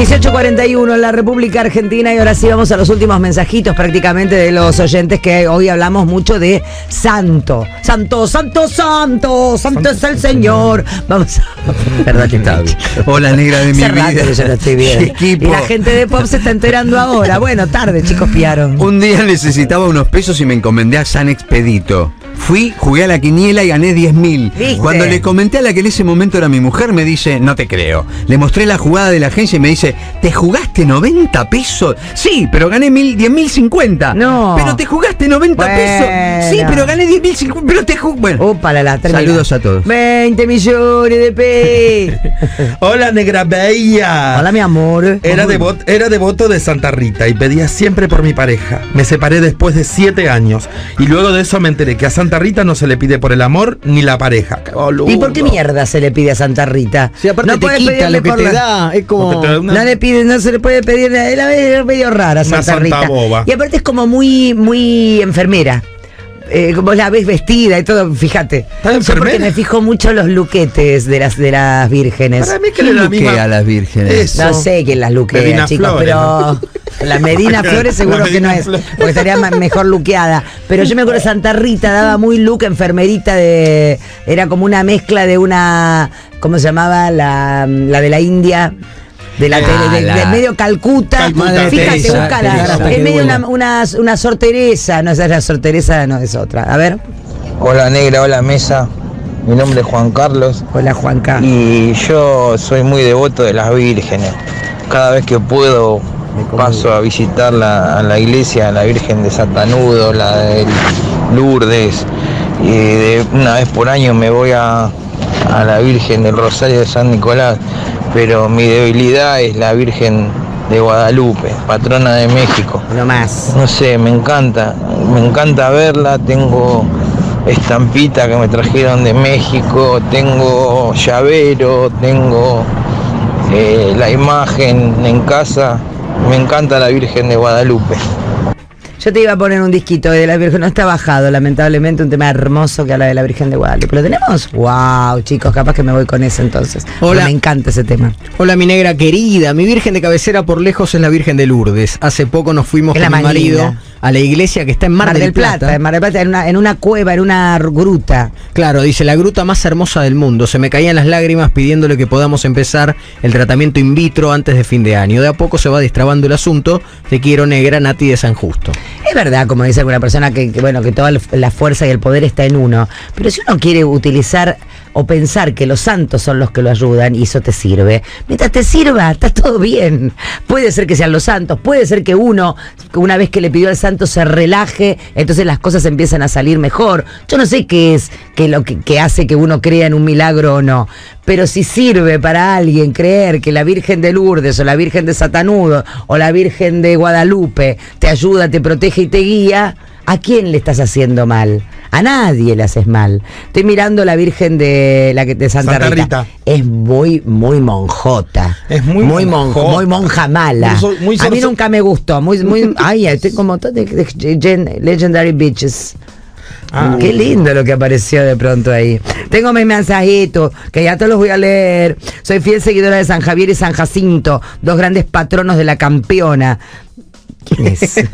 1841 en la República Argentina y ahora sí vamos a los últimos mensajitos prácticamente de los oyentes que hoy hablamos mucho de santo. Santo, santo, santo, santo es el Señor. Vamos a... Perdón, que Está bien. Hola, negra de mi vida. que yo no estoy bien. Equipo. Y la gente de Pop se está enterando ahora. Bueno, tarde, chicos, piaron. Un día necesitaba unos pesos y me encomendé a San Expedito. Fui, jugué a la quiniela y gané 10 mil. ¿Viste? Cuando le comenté a la que en ese momento era mi mujer, me dice, no te creo. Le mostré la jugada de la agencia y me dice, ¿te jugaste 90 pesos? Sí, pero gané mil, 10 mil 50. No. Pero te jugaste 90 Bueno. pesos. Sí, pero gané 10 mil 50. Pero te jugaste. Bueno. Opa, la. Saludos a todos. 20 millones de pesos. Hola, negra bella. Hola, mi amor. Era, devot- era devoto de Santa Rita y pedía siempre por mi pareja. Me separé después de siete años y luego de eso me enteré que a Santa Rita no se le pide por el amor ni la pareja. ¿Y por qué mierda se le pide a Santa Rita? Si aparte te quita pedirle lo que por te la- da, es como... Porque te da una- No le pide, no se le puede pedir, es medio rara Una Santa santa Rita. boba. Y aparte es como muy, muy enfermera. Eh, como la ves vestida y todo, fíjate. ¿Está Yo porque me fijo mucho en los luquetes de las de las vírgenes. Para mí que ¿Quién era la luquea misma. a las vírgenes? Eso. No sé quién las luquea, Medina chicos, Flores, pero la Medina Flores seguro que no es, Flores. porque estaría mejor luqueada. Pero yo me acuerdo Santa Rita daba muy look enfermerita de, era como una mezcla de una, ¿cómo se llamaba? La, la de la India. De la Ah, tele, de, la- de medio Calcuta, Calcuta, fíjate, Teresa, búscala, Teresa, hasta es medio una, una, una Sor Teresa, no esa es la Sor Teresa, no es otra. A ver, Hola negra, hola mesa. Mi nombre es Juan Carlos hola Juanca. y yo soy muy devoto de las vírgenes. Cada vez que puedo paso a visitar la, a la iglesia, la Virgen de Santanudo, la de Lourdes. Y de una vez por año me voy a, a la Virgen del Rosario de San Nicolás. Pero mi debilidad es la Virgen de Guadalupe, patrona de México. No más. No sé, me encanta, me encanta verla, tengo estampita que me trajeron de México, tengo llavero, tengo eh, la imagen en casa, me encanta la Virgen de Guadalupe. Yo te iba a poner un disquito de la Virgen, no está bajado, lamentablemente, un tema hermoso que habla de la Virgen de Guadalupe. ¿Lo tenemos? Wow, chicos, capaz que me voy con ese entonces. Hola. Me encanta ese tema. Hola mi negra querida, mi virgen de cabecera por lejos es la Virgen de Lourdes. Hace poco nos fuimos Es con mi marido linda. a la iglesia que está en Mar, del Plata. en Mar del Plata, en una, en una cueva, en una gruta. Claro, dice la gruta más hermosa del mundo. Se me caían las lágrimas pidiéndole que podamos empezar el tratamiento in vitro antes de fin de año. De a poco se va destrabando el asunto. Te quiero negra, Nati de San Justo. Es verdad, como dice alguna persona, que, que, bueno, que toda la fuerza y el poder está en uno. Pero si uno quiere utilizar o pensar que los santos son los que lo ayudan y eso te sirve, mientras te sirva, está todo bien. Puede ser que sean los santos, puede ser que uno, una vez que le pidió al santo, se relaje, entonces las cosas empiezan a salir mejor. Yo no sé qué es que lo que, que hace que uno crea en un milagro o no, pero si sirve para alguien creer que la Virgen de Lourdes o la Virgen de Satanudo o la Virgen de Guadalupe te ayuda, te protege y te guía, ¿a quién le estás haciendo mal? A nadie le haces mal. Estoy mirando la Virgen de la que de Santa, Santa Rita. Rita. Es muy, muy monjota. Es muy muy, monjota. monja, muy monja mala. Muy so- muy a mí so- nunca me gustó. Muy, muy, ay, estoy como todo de, de- de- gen- Legendary Bitches. Ah. Qué lindo lo que apareció de pronto ahí. Tengo mis mensajitos, que ya te los voy a leer. Soy fiel seguidora de San Javier y San Jacinto, dos grandes patronos de la campeona. ¿Quién es?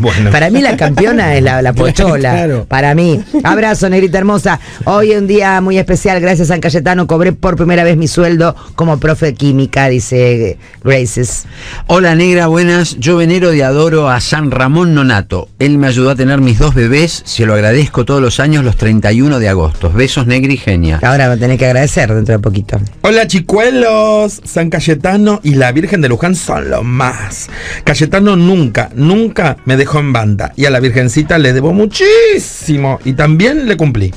Bueno. Para mí la campeona es la, la pochola. Claro. Para mí. Abrazo, negrita hermosa. Hoy es un día muy especial. Gracias, San Cayetano. Cobré por primera vez mi sueldo como profe de química, dice Graces. Hola negra, buenas. Yo venero y adoro a San Ramón Nonato. Él me ayudó a tener mis dos bebés. Se lo agradezco todos los años, los 31 de agosto. Besos negra y genia. Ahora va a tener que agradecer dentro de poquito. Hola chicuelos, San Cayetano y la Virgen de Luján son lo más. Cayetano nunca, nunca me dejó en banda y a la Virgencita le debo muchísimo y también le cumplí.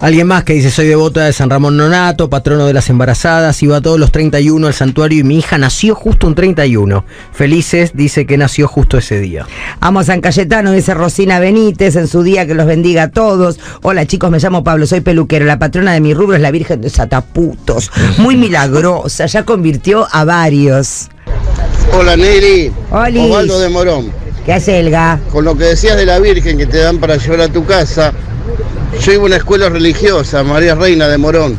Alguien más que dice, soy devota de San Ramón Nonato, patrono de las embarazadas, iba todos los 31 al santuario y mi hija nació justo un 31. Felices, dice que nació justo ese día. Amo a San Cayetano, dice Rosina Benítez, en su día que los bendiga a todos. Hola chicos, me llamo Pablo, soy peluquero. La patrona de mi rubro es la Virgen de Sataputos. Muy milagrosa, ya convirtió a varios. Hola Neri, Oli. Osvaldo de Morón. ¿Qué hace Elga? Con lo que decías de la Virgen que te dan para llevar a tu casa, yo iba a una escuela religiosa, María Reina de Morón,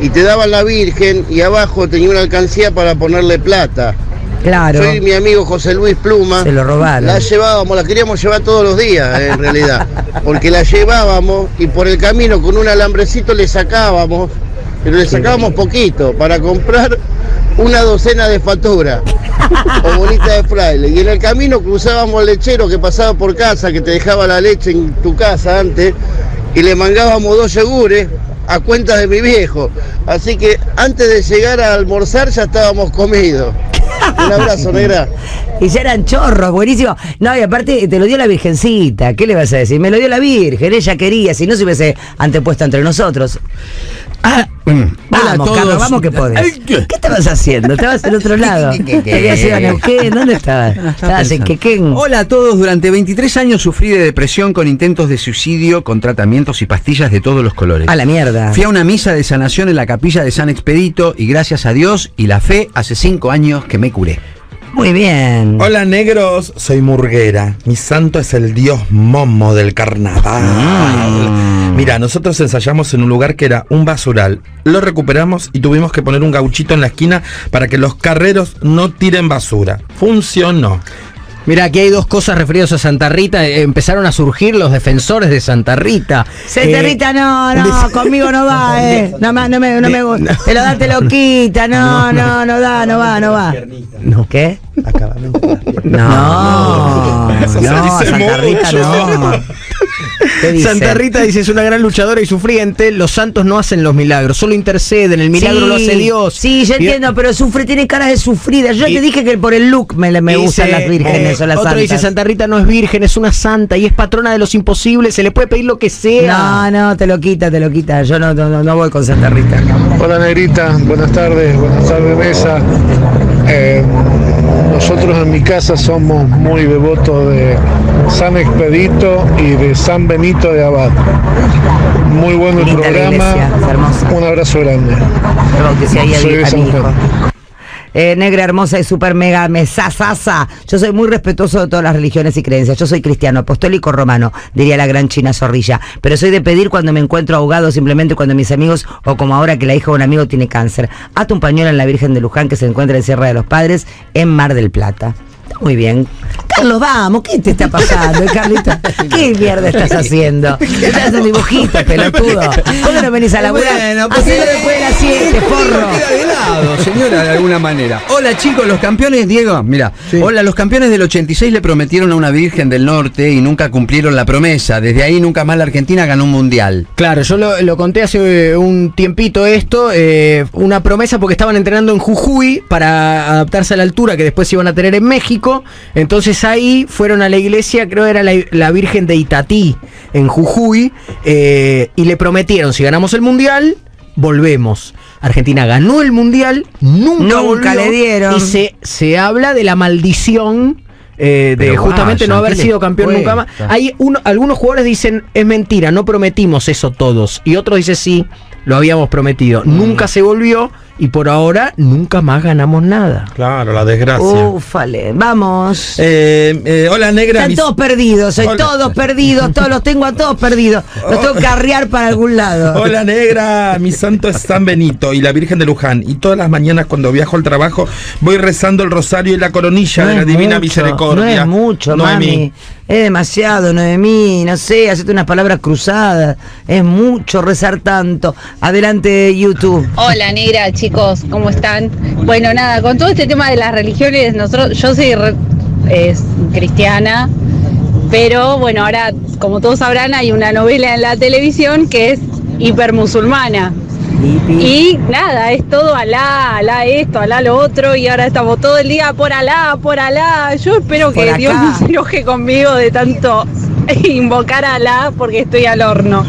y te daban la Virgen y abajo tenía una alcancía para ponerle plata. Claro. Soy mi amigo José Luis Pluma. Se lo robaron. La llevábamos, la queríamos llevar todos los días, eh, en realidad. Porque la llevábamos y por el camino con un alambrecito le sacábamos, pero le sacábamos poquito para comprar una docena de facturas o bonita de fraile. Y en el camino cruzábamos al lechero que pasaba por casa, que te dejaba la leche en tu casa antes, y le mangábamos dos yogures a cuenta de mi viejo. Así que antes de llegar a almorzar ya estábamos comidos. Un abrazo, negra. Y ya eran chorros, buenísimo. No, y aparte te lo dio la Virgencita. ¿Qué le vas a decir? Me lo dio la Virgen, ella quería, si no se hubiese antepuesto entre nosotros. Ah, mm. Hola a Vamos, todos. Carlos, vamos que podés. ¿qué? ¿Qué estabas haciendo? ¿Estabas en otro lado? ¿Qué, qué, qué? ¿Te habías ido a Neuquén? ¿Dónde estabas? Estaba Estabas en. Quequén. Hola a todos. Durante 23 años sufrí de depresión con intentos de suicidio, con tratamientos y pastillas de todos los colores. A la mierda. Fui a una misa de sanación en la capilla de San Expedito y gracias a Dios y la fe, hace 5 años que me curé. Muy bien. Hola negros, soy Murguera. Mi santo es el dios Momo del carnaval. Mira, nosotros ensayamos en un lugar que era un basural. Lo recuperamos y tuvimos que poner un gauchito en la esquina para que los carreros no tiren basura. Funcionó. Mira, aquí hay dos cosas referidas a Santa Rita. Eh, Empezaron a surgir los defensores de Santa Rita. Santa Eh, Rita, no, no, conmigo no va, eh. No, me- no me, no me gusta. Te lo da, te lo quita. No, no, no da, no va, no va. ¿Qué? No, no, se dice Santa Rita no. ¿Qué dice? Santa Rita dice es una gran luchadora y sufriente. Los santos no hacen los milagros, solo interceden. El milagro Sí, lo hace Dios. Sí, yo entiendo, pero sufre, tiene cara de sufrida. Yo Y- te dije que por el look me, me Dice, gustan las vírgenes eh, o las Otro dice santas. Santa Rita no es virgen, es una santa y es patrona de los imposibles. Se le puede pedir lo que sea. No, no, te lo quita, te lo quita. Yo no, no, no voy con Santa Rita. Hola Negrita, buenas tardes, buenas tardes Mesa. Eh, nosotros en mi casa somos muy devotos de San Expedito y de San Benito de Abad. Muy bueno el programa. iglesia. Un abrazo grande. Lo bauticé ahí a Soy de San. Juan. Eh, negra, hermosa y super mega mesasasa. Yo soy muy respetuoso de todas las religiones y creencias. Yo soy cristiano, apostólico romano, diría la gran china zorrilla. Pero soy de pedir cuando me encuentro ahogado, simplemente cuando mis amigos, o como ahora que la hija de un amigo tiene cáncer. Hasta un pañuelo en la Virgen de Luján que se encuentra en Sierra de los Padres, en Mar del Plata. Muy bien. Carlos, vamos, ¿qué te está pasando, eh, Carlito? ¿Qué mierda estás haciendo? Estás haciendo dibujitos, pelotudo. ¿Por qué no venís a laburar? Bueno, pues, Hacelo después de las 7, forro. Queda de lado, señora, de alguna manera. Hola chicos, los campeones, Diego, mira, hola, los campeones del 86 le prometieron a una Virgen del Norte y nunca cumplieron la promesa. Desde ahí nunca más la Argentina ganó un mundial. Claro, yo lo, lo conté hace eh, un tiempito esto, eh, una promesa porque estaban entrenando en Jujuy para adaptarse a la altura que después iban a tener en México. Entonces ahí fueron a la iglesia, creo era la, la Virgen de Itatí en Jujuy, eh, y le prometieron, si ganamos el mundial, volvemos. Argentina ganó el mundial, nunca, Nunca volvió, le dieron. Y se, se habla de la maldición. eh, de Pero justamente no haber ¿qué sido campeón nunca más. Hay uno, algunos jugadores dicen, es mentira, no prometimos eso todos. Y otros dicen, sí, lo habíamos prometido. Mm. Nunca se volvió y por ahora nunca más ganamos nada. Claro, la desgracia. Ufale, vamos. Eh, eh, hola negra. Están mis- todos perdidos, Hola. todos perdidos, todos los tengo a todos perdidos. Los tengo que arrear para algún lado. Hola negra, mi santo es San Benito y la Virgen de Luján. Y todas las mañanas cuando viajo al trabajo voy rezando el rosario y la coronilla No de la Divina mucho, Misericordia. No es mucho, Noemí. mami. Es demasiado, Noemí. No sé, hacete unas palabras cruzadas. Es mucho rezar tanto. Adelante, YouTube. Hola negra, chicos, ¿cómo están? Bueno, nada, con todo este tema de las religiones, nosotros, yo soy re- es, cristiana, pero bueno, ahora, como todos sabrán, hay una novela en la televisión que es hipermusulmana. Y nada, es todo Alá, Alá esto, Alá lo otro, y ahora estamos todo el día por Alá, por Alá. Yo espero que. Dios no se enoje conmigo de tanto invocar a Alá porque estoy al horno.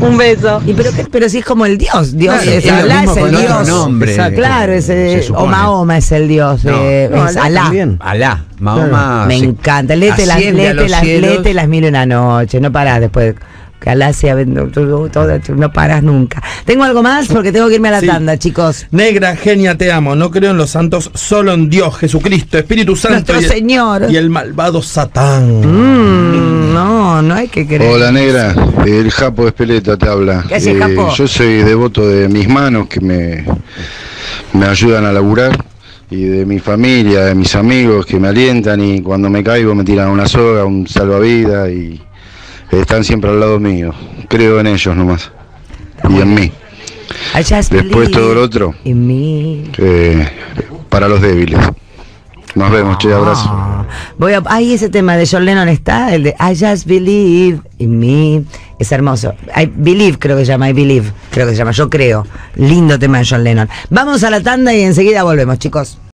Un beso. Y pero, qué- pero si es como el Dios, Dios Claro, es, Alá es el Dios. nombre. Exacto. Claro, es Se eh, o Mahoma es el Dios, No, eh, no, es Alá Alá. también. Alá, Mahoma. Me encanta, léete las, léete las, cielos. léete las mil y una noche, no parás después. Bendito, todo, todo, no paras nunca. ¿Tengo algo más? Porque tengo que irme a la Sí. tanda, chicos. Negra, genia, te amo. No creo en los santos, solo en Dios, Jesucristo, Espíritu Santo Nuestro y el, Señor. y el malvado Satán. Mm, no, no, hay que querer. Hola negra, el Japo de Espeleta te habla. ¿Qué haces, Eh, Japo? yo soy devoto de mis manos que me, me ayudan a laburar y de mi familia, de mis amigos que me alientan y cuando me caigo me tiran una soga, un salvavidas y están siempre al lado mío. Creo en ellos nomás y en mí. Después todo lo otro, eh, para los débiles. Nos vemos, che, abrazo. Ah, voy a, ahí ese tema de John Lennon está, el de I just believe in me. Es hermoso. I believe creo que se llama, I believe, creo que se llama, yo creo. Lindo tema de John Lennon. Vamos a la tanda y enseguida volvemos, chicos.